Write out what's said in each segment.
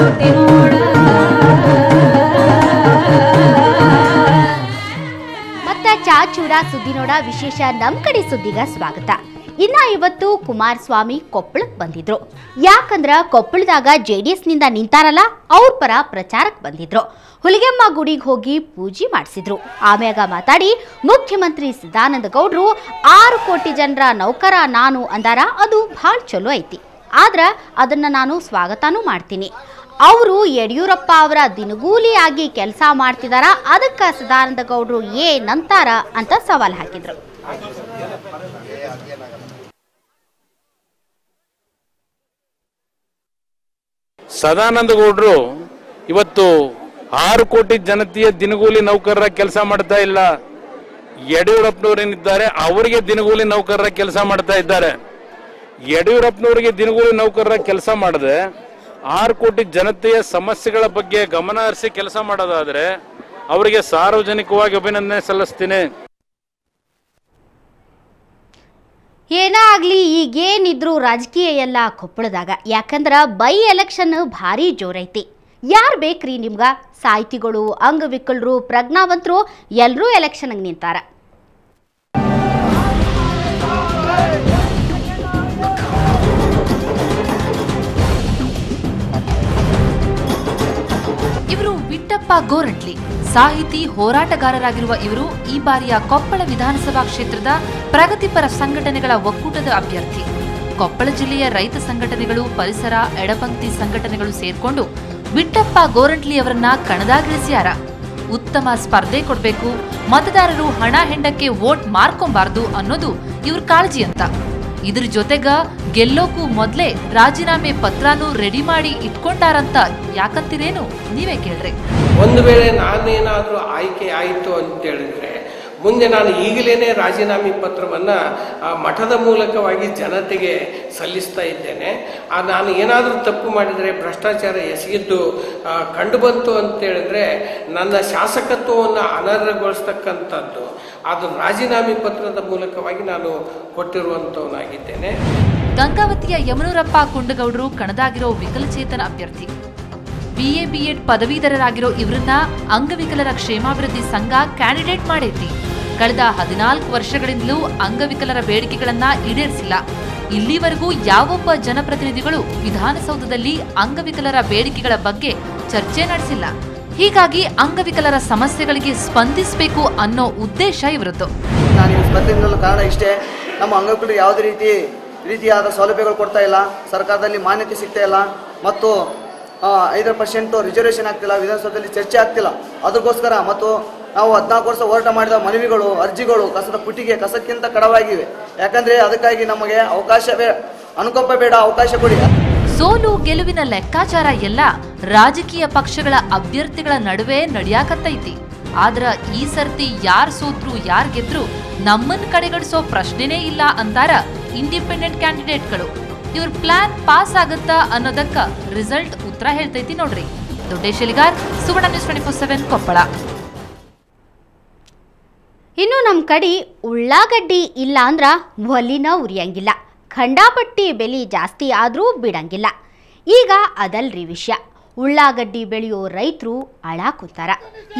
ಸುದ್ದಿ ನೋಡ. ಮತ್ತ ಚಾಚೂರ ಸುದ್ದಿ ನೋಡ ವಿಶೇಷ ನಮ್ ಕಡೆ ಸುದ್ದಿಗ ಸ್ವಾಗತ. ಇನ್ನ ಇವತ್ತು ಕುಮಾರಸ್ವಾಮಿ ಕೊಪ್ಪಳಕ್ ಬಂದಿದ್ರು. ಯಾಕಂದ್ರ ಕೊಪ್ಪಳದಾಗ ಜೆ ಡಿ ಎಸ್ನಿಂದ ನಿಂತಾರಲ್ಲ, ಅವ್ರ ಪರ ಪ್ರಚಾರಕ್ಕೆ ಬಂದಿದ್ರು. ಹುಲಿಗೆಮ್ಮ ಗುಡಿಗೆ ಹೋಗಿ ಪೂಜೆ ಮಾಡಿಸಿದ್ರು. ಆಮ್ಯಾಗ ಮಾತಾಡಿ ಮುಖ್ಯಮಂತ್ರಿ ಸದಾನಂದ ಗೌಡ್ರು, ಆರು ಕೋಟಿ ಜನರ ನೌಕರ ನಾನು ಅಂದಾರ, ಅದು ಭಾಳ ಚಲೋ ಐತಿ. ಆದ್ರ ಅದನ್ನ ನಾನು ಸ್ವಾಗತನೂ ಮಾಡ್ತೀನಿ. ಅವರು ಯಡಿಯೂರಪ್ಪ ಅವರ ದಿನಗೂಲಿಯಾಗಿ ಕೆಲಸ ಮಾಡ್ತಿದಾರ, ಅದಕ್ಕೆ ಸದಾನಂದ ಗೌಡರು ಏನಂತಾರ ಅಂತ ಸವಾಲ್ ಹಾಕಿದ್ರು. ಸದಾನಂದ ಗೌಡ್ರು ಇವತ್ತು ಆರು ಕೋಟಿ ಜನತೆಯ ದಿನಗೂಲಿ ನೌಕರರ ಕೆಲಸ ಮಾಡ್ತಾ ಇಲ್ಲ. ಯಡಿಯೂರಪ್ಪನವರೇನಿದ್ದಾರೆ, ಅವರಿಗೆ ದಿನಗೂಲಿ ನೌಕರರ ಕೆಲಸ ಮಾಡ್ತಾ ಇದ್ದಾರೆ. ಯಡಿಯೂರಪ್ಪನವರಿಗೆ ದಿನಗೂಲಿ ನೌಕರರ ಕೆಲಸ ಮಾಡದೆ ಆರು ಕೋಟಿ ಜನತೆಯ ಸಮಸ್ಯೆಗಳ ಬಗ್ಗೆ ಗಮನ ಹರಿಸಿ ಕೆಲಸ ಮಾಡೋದಾದ್ರೆ ಅವರಿಗೆ ಸಾರ್ವಜನಿಕವಾಗಿ ಅಭಿನಂದನೆ ಸಲ್ಲಿಸ್ತೀನಿ. ಏನೇ ಆಗಲಿ, ಈಗೇನಿದ್ರು ರಾಜಕೀಯ ಎಲ್ಲ ಕೊಪ್ಪಳದಾಗ. ಯಾಕಂದ್ರೆ ಬೈ ಎಲೆಕ್ಷನ್ ಭಾರಿ ಜೋರೈತಿ. ಯಾರು ಬೇಕ್ರಿ ನಿಮ್ಗೆ? ಸಾಹಿತಿಗಳು, ಅಂಗವಿಕಲರು, ಪ್ರಜ್ಞಾವಂತರು ಎಲ್ಲರೂ ಎಲೆಕ್ಷನ್ಗೆ ನಿಂತಾರ. ವಿಟ್ಟಪ್ಪ ಗೋರಂಟ್ಲಿ, ಸಾಹಿತಿ ಹೋರಾಟಗಾರರಾಗಿರುವ ಇವರು ಈ ಬಾರಿಯ ಕೊಪ್ಪಳ ವಿಧಾನಸಭಾ ಕ್ಷೇತ್ರದ ಪ್ರಗತಿಪರ ಸಂಘಟನೆಗಳ ಒಕ್ಕೂಟದ ಅಭ್ಯರ್ಥಿ. ಕೊಪ್ಪಳ ಜಿಲ್ಲೆಯ ರೈತ ಸಂಘಟನೆಗಳು, ಪರಿಸರ, ಎಡಪಂಕ್ತಿ ಸಂಘಟನೆಗಳು ಸೇರ್ಕೊಂಡು ಬಿಟ್ಟಪ್ಪ ಗೋರಂಟ್ಲಿ ಅವರನ್ನ ಕಣದಾಗಿಳಿಸ್ಯಾರ ಉತ್ತಮ ಸ್ಪರ್ಧೆ ಕೊಡಬೇಕು, ಮತದಾರರು ಹಣ ಹೆಂಡಕ್ಕೆ ವೋಟ್ ಮಾರ್ಕೊಂಬಾರ್ದು ಅನ್ನೋದು ಇವ್ರ ಕಾಳಜಿ ಅಂತ. ಇದ್ರ ಜೊತೆಗ ಗೆಲ್ಲೋಕು ಮೊದ್ಲೇ ರಾಜೀನಾಮೆ ಪತ್ರನೂ ರೆಡಿ ಮಾಡಿ ಇಟ್ಕೊಂಡಾರಂತ ಯಾಕಂತೀರೇನು? ನೀವೇ ಕೇಳ್ರಿ. ಒಂದು ವೇಳೆ ನಾನೇನಾದ್ರೂ ಆಯ್ಕೆ ಆಯಿತು ಅಂತ ಹೇಳಿದ್ರೆ ಮುಂದೆ ನಾನು ಈಗಲೇ ರಾಜೀನಾಮೆ ಪತ್ರವನ್ನು ಮಠದ ಮೂಲಕವಾಗಿ ಜನತೆಗೆ ಸಲ್ಲಿಸ್ತಾ ಇದ್ದೇನೆ. ಆ ನಾನು ಏನಾದರೂ ತಪ್ಪು ಮಾಡಿದರೆ ಭ್ರಷ್ಟಾಚಾರ ಎಸಗಿದ್ದು ಆ, ಕಂಡುಬಂತು ಅಂತೇಳಿದ್ರೆ ನನ್ನ ಶಾಸಕತ್ವವನ್ನು ಅನರ್ಹಗೊಳಿಸ್ತಕ್ಕಂಥದ್ದು ಅದು ರಾಜೀನಾಮೆ ಪತ್ರದ ಮೂಲಕವಾಗಿ ನಾನು ಕೊಟ್ಟಿರುವಂಥವನಾಗಿದ್ದೇನೆ. ಗಂಗಾವತಿಯ ಯಮನೂರಪ್ಪ ಕುಂಡಗೌಡರು ಕಣದಾಗಿರೋ ವಿಕಲಚೇತನ ಅಭ್ಯರ್ಥಿ. ಬಿಎ ಬಿಎಡ್ ಪದವೀಧರರಾಗಿರೋ ಇವರನ್ನ ಅಂಗವಿಕಲರ ಕ್ಷೇಮಾಭಿವೃದ್ಧಿ ಸಂಘ ಕ್ಯಾಂಡಿಡೇಟ್ ಮಾಡೈತಿ ಕಳೆದ ಹದಿನಾಲ್ಕು ವರ್ಷಗಳಿಂದಲೂ ಅಂಗವಿಕಲರ ಬೇಡಿಕೆಗಳನ್ನ ಈಡೇರಿಸಿಲ್ಲ. ಇಲ್ಲಿವರೆಗೂ ಯಾವೊಬ್ಬ ಜನಪ್ರತಿನಿಧಿಗಳು ವಿಧಾನಸೌಧದಲ್ಲಿ ಅಂಗವಿಕಲರ ಬೇಡಿಕೆಗಳ ಬಗ್ಗೆ ಚರ್ಚೆ ನಡೆಸಿಲ್ಲ. ಹೀಗಾಗಿ ಅಂಗವಿಕಲರ ಸಮಸ್ಯೆಗಳಿಗೆ ಸ್ಪಂದಿಸಬೇಕು ಅನ್ನೋ ಉದ್ದೇಶ ಇವರದ್ದು. ನಾನು ಕಾರಣ ಇಷ್ಟೇ, ನಮ್ಮ ಅಂಗವಿಕಲರು ಯಾವುದೇ ರೀತಿ ರೀತಿಯಾದ ಸೌಲಭ್ಯಗಳು ಕೊಡ್ತಾ ಇಲ್ಲ, ಸರ್ಕಾರದಲ್ಲಿ ಮಾನ್ಯತೆ ಸಿಗ್ತಾ ಇಲ್ಲ, ಮತ್ತು ಐದರ ಪರ್ಸೆಂಟು ರಿಸರ್ವೇಷನ್ ಆಗ್ತಿಲ್ಲ, ವಿಧಾನಸೌಧದಲ್ಲಿ ಚರ್ಚೆ ಆಗ್ತಿಲ್ಲ. ಅದಕ್ಕೋಸ್ಕರ, ಮತ್ತು ನಾವು ಹದಿನಾಲ್ಕು ವರ್ಷ ಹೋರಾಟ ಮಾಡಿದ ಮನವಿಗಳು, ಅರ್ಜಿಗಳು, ಕಸದ ಪುಟಿಗೆ ಕಸಕ್ಕಿಂತ ಕಡವಾಗಿವೆ. ಯಾಕಂದರೆ ಅದಕ್ಕಾಗಿ ನಮಗೆ ಅವಕಾಶವೇ, ಅನುಕಂಪ ಬೇಡ, ಅವಕಾಶ ಕೊಡಿ. ಸೋಲು ಗೆಲುವಿನ ಲೆಕ್ಕಾಚಾರ ಎಲ್ಲ ರಾಜಕೀಯ ಪಕ್ಷಗಳ ಅಭ್ಯರ್ಥಿಗಳ ನಡುವೆ ನಡೆಯಾಕತ್ತೈತಿ. ಆದ್ರ ಈ ಸರ್ತಿ ಯಾರ್ ಸೋತ್ರು, ಯಾರ್ ಗೆದ್ರು ನಮ್ಮನ್ ಕಡೆಗಣಿಸೋ ಪ್ರಶ್ನೆನೇ ಇಲ್ಲ ಅಂತಾರ ಇಂಡಿಪೆಂಡೆಂಟ್ ಕ್ಯಾಂಡಿಡೇಟ್ಗಳು ಇವ್ರ ಪ್ಲಾನ್ ಪಾಸ್ ಆಗುತ್ತಾ ಅನ್ನೋದಕ್ಕ ರಿಸಲ್ಟ್ ಉತ್ತರ ಹೇಳ್ತೈತಿ ನೋಡ್ರಿ. Doddesh Yaligar Suvarna news twenty four seven Koppal. ಇನ್ನು ನಮ್ಮ ಕಡೆ ಉಳ್ಳಾಗಡ್ಡಿ ಇಲ್ಲ ಅಂದ್ರೆ ಒಲಿನ ಉರಿಯಂಗಿಲ್ಲ. ಖಂಡಾಪಟ್ಟಿ ಬೆಲೆ ಜಾಸ್ತಿ ಆದರೂ ಬಿಡಂಗಿಲ್ಲ. ಈಗ ಅದಲ್ರಿ ವಿಷಯ. ಉಳ್ಳಾಗಡ್ಡಿ ಬೆಳೆಯೋ ರೈತರು ಅಳಾಕುಂತಾರ.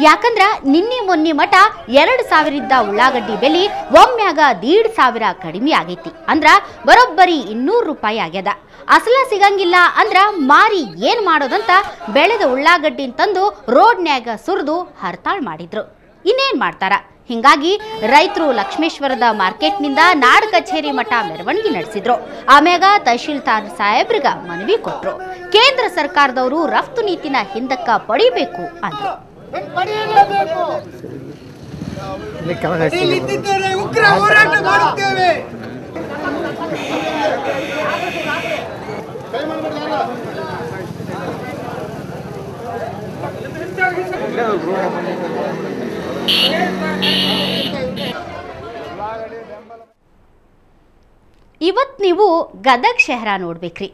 ಯಾಕಂದ್ರ ನಿನ್ನೆ ಮೊನ್ನೆ ಮಠ ಎರಡು ಸಾವಿರದ ಉಳ್ಳಾಗಡ್ಡಿ ಬೆಲೆ ಒಮ್ಮ್ಯಾಗ ದೀಡ್ ಸಾವಿರ ಕಡಿಮೆ ಆಗೈತಿ. ಅಂದ್ರ ಬರೋಬ್ಬರಿ ಇನ್ನೂರು ರೂಪಾಯಿ ಆಗ್ಯದ. ಅಸಲ ಸಿಗಂಗಿಲ್ಲ ಅಂದ್ರ ಮಾರಿ ಏನ್ ಮಾಡೋದಂತ ಬೆಳೆದ ಉಳ್ಳಾಗಡ್ಡಿನ ತಂದು ರೋಡ್ನ್ಯಾಗ ಸುರಿದು ಹರ್ತಾಳ್ ಮಾಡಿದ್ರು. ಇನ್ನೇನ್ ಮಾಡ್ತಾರ? ಹಿಂಗಾಗಿ ರೈತರು ಲಕ್ಷ್ಮೇಶ್ವರದ ಮಾರ್ಕೆಟ್ನಿಂದ ನಾಡ್ ಕಚೇರಿ ಮಠ ಮೆರವಣಿಗೆ ನಡೆಸಿದ್ರು. ಆಮ್ಯಾಗ ತಹಶೀಲ್ದಾರ್ ಸಾಹೇಬ್ರಿಗ ಮನವಿ ಕೊಟ್ರು. ಕೇಂದ್ರ ಸರ್ಕಾರದವರು ರಫ್ತು ನೀತಿನ ಹಿಂದಕ್ಕ ಪಡಿಬೇಕು ಅಂದ್ರು. ಉಗ್ರ ಹೋರಾಟ ಮಾಡುತ್ತೇವೆ ಇವತ್ ನೀವು ಗದಗ್ ಶಹರ ನೋಡ್ಬೇಕ್ರಿ.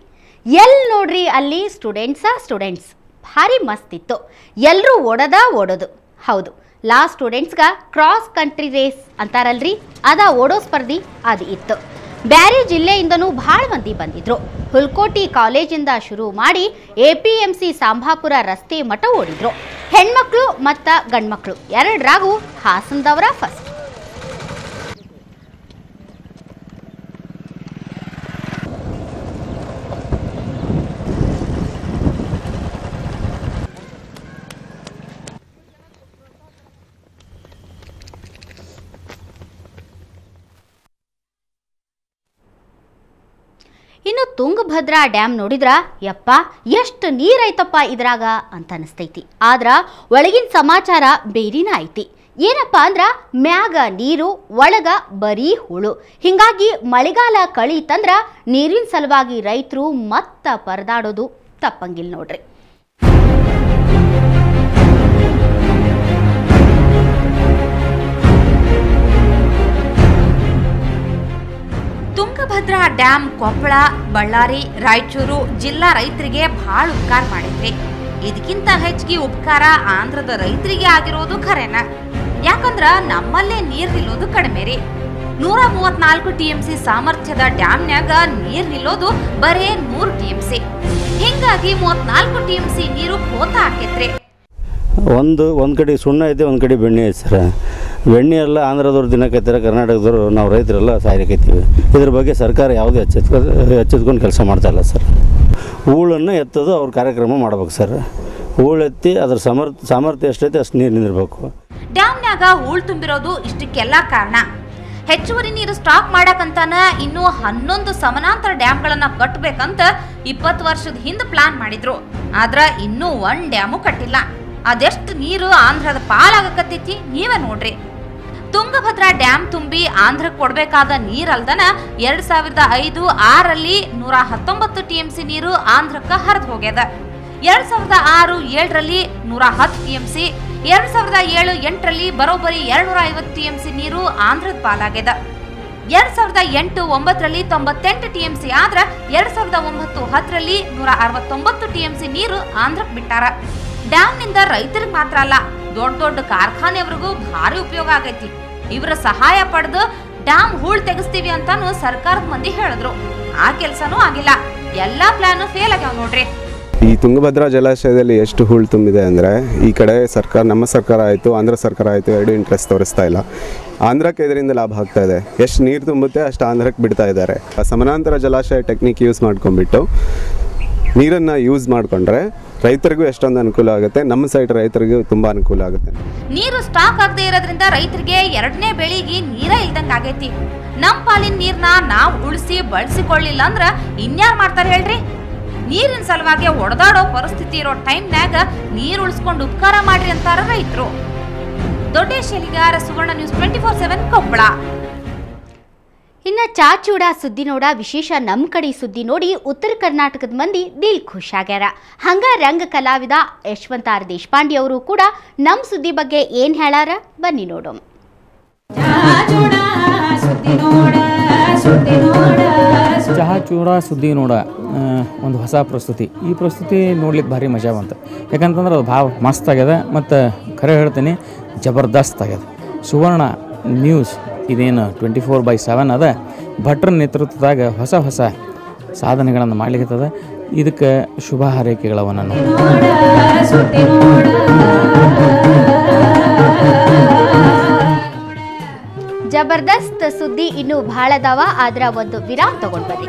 ಎಲ್ಲಿ ನೋಡ್ರಿ ಅಲ್ಲಿ ಸ್ಟೂಡೆಂಟ್ಸಾ ಸ್ಟೂಡೆಂಟ್ಸ್ ಭಾರಿ ಮಸ್ತ್ ಇತ್ತು. ಎಲ್ಲರೂ ಓಡದ ಓಡೋದು. ಹೌದು, ಲಾ ಸ್ಟೂಡೆಂಟ್ಸ್ಗ ಕ್ರಾಸ್ ಕಂಟ್ರಿ ರೇಸ್ ಅಂತಾರಲ್ರಿ? ಅದ ಓಡೋ ಸ್ಪರ್ಧಿ ಅದು ಇತ್ತು. ಬ್ಯಾರೆ ಜಿಲ್ಲೆಯಿಂದನೂ ಭಾಳ ಮಂದಿ ಬಂದಿದ್ರು. ಹುಲ್ಕೋಟಿ ಕಾಲೇಜಿಂದ ಶುರು ಮಾಡಿ ಎಪಿಎಂಸಿ ಸಾಂಬಾಪುರ ರಸ್ತೆ ಮಠ ಓಡಿದ್ರು. ಹೆಣ್ಮಕ್ಳು ಮತ್ತು ಗಂಡ್ಮಕ್ಳು. ಎರಡರಾಗೂ ಹಾಸನದವರ ಫಸ್ಟ್ ಇನ್ನು ತುಂಗಭದ್ರಾ ಡ್ಯಾಮ್ ನೋಡಿದ್ರ? ಯಪ್ಪ, ಎಷ್ಟು ನೀರೈತಪ್ಪ ಇದ್ರಾಗ ಅಂತ ಅನಿಸ್ತೈತಿ ಆದ್ರ ಒಳಗಿನ ಸಮಾಚಾರ ಬೇರಿನ ಐತಿ. ಏನಪ್ಪ ಅಂದ್ರ ಮ್ಯಾಗ ನೀರು, ಒಳಗ ಬರೀ ಹುಳು. ಹಿಂಗಾಗಿ ಮಳೆಗಾಲ ಕಳೀತಂದ್ರ ನೀರಿನ ಸಲುವಾಗಿ ರೈತರು ಮತ್ತ ಪರದಾಡೋದು ತಪ್ಪಂಗಿಲ್ಲ ನೋಡ್ರಿ. ತುಂಗಭದ್ರಾ ಡ್ಯಾಮ್ ಕೊಪ್ಪಳ, ಬಳ್ಳಾರಿ, ರಾಯಚೂರು ಜಿಲ್ಲಾ ರೈತರಿಗೆ ಭಾಳ ಉಪಕಾರ ಮಾಡಿದ್ರಿ. ಇದಕ್ಕಿಂತ ಹೆಚ್ಚಿಗೆ ಉಪಕಾರ ಆಂಧ್ರದ ರೈತರಿಗೆ ಆಗಿರೋದು ಖರೇನ? ಯಾಕಂದ್ರ ನಮ್ಮಲ್ಲೇ ನೀರ್ ನಿಲ್ಲೋದು ಕಡಿಮೆ ರೀ. ನೂರ ಮೂವತ್ನಾಲ್ಕು ಟಿಎಂಸಿ ಸಾಮರ್ಥ್ಯದ ಡ್ಯಾಮ್ನ್ಯಾಗ ನೀರ್ ನಿಲ್ಲೋದು ಬರೇ ನೂರು ಟಿಎಂಸಿ ಹಿಂಗಾಗಿ ಮೂವತ್ನಾಲ್ಕು ಟಿಎಂಸಿ ನೀರು ಹೋತ ಹಾಕೈತ್ರಿ. ಒಂದು ಒಂದು ಕಡೆ ಸುಣ್ಣ ಐತೆ ಒಂದು ಕಡೆ ಬೆಣ್ಣೆ ಐತೆ ಸರ್. ಬೆಣ್ಣೆ ಎಲ್ಲ ಆಂಧ್ರದವ್ರು ತಿನ್ನಕತ್ತಾರೆ ಕರ್ನಾಟಕದವರು ನಾವು ರೈತರೆಲ್ಲ ಸಾಯಲಿಕತ್ತೀವಿ ಇದ್ರ ಬಗ್ಗೆ ಸರ್ಕಾರ ಯಾವುದೇ ಎಚ್ಚೆತ್ಕೊ, ಎಚ್ಚೆತ್ಕೊಂಡು ಕೆಲಸ ಮಾಡ್ತಾ ಇಲ್ಲ ಸರ್. ಹೂಳನ್ನು ಎತ್ತೋದು ಅವ್ರ ಕಾರ್ಯಕ್ರಮ ಮಾಡ್ಬೇಕು ಸರ್. ಹೂಳು ಎತ್ತಿ ಅದ್ರ ಸಮರ್ಥ ಸಾಮರ್ಥ್ಯ ಎಷ್ಟೈತೆ ಅಷ್ಟು ನೀರು ನಿಂದಿರ್ಬೇಕು. ಡ್ಯಾಮ್ನಾಗ ಹೂಳು ತುಂಬಿರೋದು ಇಷ್ಟಕ್ಕೆಲ್ಲ ಕಾರಣ. ಹೆಚ್ಚುವರಿ ನೀರು ಸ್ಟಾಕ್ ಮಾಡಕಂತಾನ ಇನ್ನು ಹನ್ನೊಂದು ಸಮಾನಾಂತರ ಡ್ಯಾಮ್ಗಳನ್ನ ಕಟ್ಟಬೇಕಂತ ಇಪ್ಪತ್ತು ವರ್ಷದ ಹಿಂದೆ ಪ್ಲಾನ್ ಮಾಡಿದ್ರು. ಆದ್ರ ಇನ್ನೂ ಒಂದ್ ಡ್ಯಾಮು ಕಟ್ಟಿಲ್ಲ. ಅದೆಷ್ಟು ನೀರು ಆಂಧ್ರದ ಪಾಲಾಗಕತ್ತೈತಿ ನೀವೇ ನೋಡ್ರಿ. ತುಂಗಭದ್ರಾ ಡ್ಯಾಮ್ ತುಂಬಿ ಆಂಧ್ರಕ್ಕೆ ಕೊಡಬೇಕಾದ ನೀರಲ್ದನ ಎರಡ್ ಸಾವಿರದ ಐದು ಆರಲ್ಲಿ ನೂರ ಹತ್ತೊಂಬತ್ತು ಟಿಎಂಸಿ ನೀರು ಆಂಧ್ರಕ್ಕೆ ಹರಿದು ಹೋಗ್ಯದ. ಎರಡ್ ಸಾವಿರದ ಆರು ಏಳರಲ್ಲಿ ನೂರ ಹತ್ತು ಟಿಎಂಸಿ ಎರಡ್ ಸಾವಿರದ ಏಳು ಎಂಟರಲ್ಲಿ ಬರೋಬ್ಬರಿ ಎರಡ್ನೂರ ಐವತ್ತು ಟಿಎಂಸಿ ನೀರು ಆಂಧ್ರದ ಪಾಲಾಗ್ಯದ. ಎರಡ್ ಸಾವಿರದ ಎಂಟು ಒಂಬತ್ತರಲ್ಲಿ ತೊಂಬತ್ತೆಂಟು ಟಿಎಂಸಿ ಆದ್ರೆ ಎರಡ್ ಸಾವಿರದ ಒಂಬತ್ತು ಹತ್ತರಲ್ಲಿ ನೂರ ಅರವತ್ತೊಂಬತ್ತು ಟಿಎಂಸಿ ನೀರು ಆಂಧ್ರಕ್ಕೆ ಬಿಟ್ಟಾರ. ಡ್ಯಾಮ್ನಿಂದ ರೈತರಿಗೆ ಮಾತ್ರ ಅಲ್ಲ, ದೊಡ್ಡ ದೊಡ್ಡ ಕಾರ್ಖಾನೆಯವರಿಗೂ ಭಾರಿ ಉಪಯೋಗ ಆಗೈತಿ. ಇವರ ಸಹಾಯ ಪಡೆದು ಡ್ಯಾಮ್ ಹೂಳ್ ತೆಗಿಸ್ತೀವಿ ಅಂತಾನು ಸರ್ಕಾರದ ಮಂದಿ ಹೇಳಿದ್ರು. ಆ ಕೆಲಸನೂ ಆಗಿಲ್ಲ. ಎಲ್ಲಾ ಪ್ಲಾನ್ ಫೇಲ್ ಆಗ್ಯಾವ ನೋಡ್ರಿ. ಈ ತುಂಗಭದ್ರಾ ಜಲಾಶಯದಲ್ಲಿ ಎಷ್ಟು ಹೂಳು ತುಂಬಿದೆ ಅಂದರೆ, ಈ ಕಡೆ ಸರ್ಕಾರ, ನಮ್ಮ ಸರ್ಕಾರ ಆಯಿತು, ಆಂಧ್ರ ಸರ್ಕಾರ ಆಯಿತು, ಎರಡು ಇಂಟ್ರೆಸ್ಟ್ ತೋರಿಸ್ತಾ ಇಲ್ಲ. ಆಂಧ್ರಕ್ಕೆ ಇದರಿಂದ ಲಾಭ ಆಗ್ತಾ ಇದೆ. ಎಷ್ಟು ನೀರು ತುಂಬುತ್ತೆ ಅಷ್ಟು ಆಂಧ್ರಕ್ಕೆ ಬಿಡ್ತಾ ಇದ್ದಾರೆ. ಸಮಾನಾಂತರ ಜಲಾಶಯ ಟೆಕ್ನಿಕ್ ಯೂಸ್ ಮಾಡ್ಕೊಂಡ್ಬಿಟ್ಟು ನೀರನ್ನು ಯೂಸ್ ಮಾಡಿಕೊಂಡ್ರೆ ರೈತರಿಗೂ ಎಷ್ಟೊಂದು ಅನುಕೂಲ ಆಗುತ್ತೆ. ನಮ್ಮ ಸೈಡ್ ರೈತರಿಗೂ ತುಂಬ ಅನುಕೂಲ ಆಗುತ್ತೆ. ನೀರು ಸ್ಟಾಕ್ ಆಗದೆ ಇರೋದ್ರಿಂದ ರೈತರಿಗೆ ಎರಡನೇ ಬೆಳೆಗೆ ನೀರ ಇಲ್ದಂಗ ಆಗೈತಿ. ನಮ್ಮ ಪಾಲಿನ ನೀರ್ನ ನಾವು ಉಳಿಸಿ ಬಳಸಿಕೊಳ್ಳಿಲ್ಲ ಅಂದ್ರ ಇನ್ಯಾರ್ ಮಾಡ್ತಾರೆ ಹೇಳ್ರಿ? ನೀರಿನ ಸಲುವಾಗಿ ಒಡೆದಾಡೋ ಪರಿಸ್ಥಿತಿ ಇರೋ ಟೈಮ್ನ್ಯಾಗ ನೀರು ಉಳಿಸ್ಕೊಂಡು ಉಪಕಾರ ಮಾಡ್ರಿ ಅಂತಾರ ರೈತರು. ದೊಡ್ಡ ಶೈಲಿಗಾರ Suvarna news twenty four seven Koppal. ಇನ್ನ ಚಾಚೂಡ ಸುದ್ದಿ ನೋಡ ವಿಶೇಷ ನಮ್ ಕಡೆ ಸುದ್ದಿ ನೋಡಿ ಉತ್ತರ ಕರ್ನಾಟಕದ ಮಂದಿ ದಿಲ್ ಖುಷ್ ಆಗ್ಯಾರ. ಹಂಗ ರಂಗ ಕಲಾವಿದ ಯಶವಂತ ಆರ್ ದೇಶಪಾಂಡೆ ಅವರು ಕೂಡ ನಮ್ ಸುದ್ದಿ ಬಗ್ಗೆ ಏನ್ ಹೇಳಾರ ಬನ್ನಿ ನೋಡೋಣ. ಚಹಾ ಚೂಡ ಸುದ್ದಿ ನೋಡ ಒಂದು ಹೊಸ ಪ್ರಸ್ತುತಿ. ಈ ಪ್ರಸ್ತುತಿ ನೋಡ್ಲಿಕ್ಕೆ ಭಾರಿ ಮಜಾ ಬಂತು. ಯಾಕಂತಂದ್ರೆ ಅದು ಭಾಳ ಮಸ್ತ್ ಆಗ್ಯದ ಮತ್ತು ಖರೆ ಹೇಳ್ತೀನಿ ಜಬರ್ದಸ್ತ್ ಆಗ್ಯದ. ಸುವರ್ಣ ನ್ಯೂಸ್ ಇದೇನು ಟ್ವೆಂಟಿ ಫೋರ್ ಬೈ ಸೆವೆನ್ ಅದ. ಭಟ್ರ ನೇತೃತ್ವದಾಗ ಹೊಸ ಹೊಸ ಸಾಧನೆಗಳನ್ನು ಮಾಡಲಿಕ್ಕದ ಇದಕ್ಕೆ ಶುಭ ಹಾರೈಕೆಗಳವ ನಾನು ಜಬರ್ದಸ್ತ್ ಸುದ್ದಿ ಇನ್ನು ಬಹಳ ಅದಾವ ಆದ್ರ ಒಂದು ವಿರಾಮ್ ತಗೊಂಡ್ ಬರ್ರಿ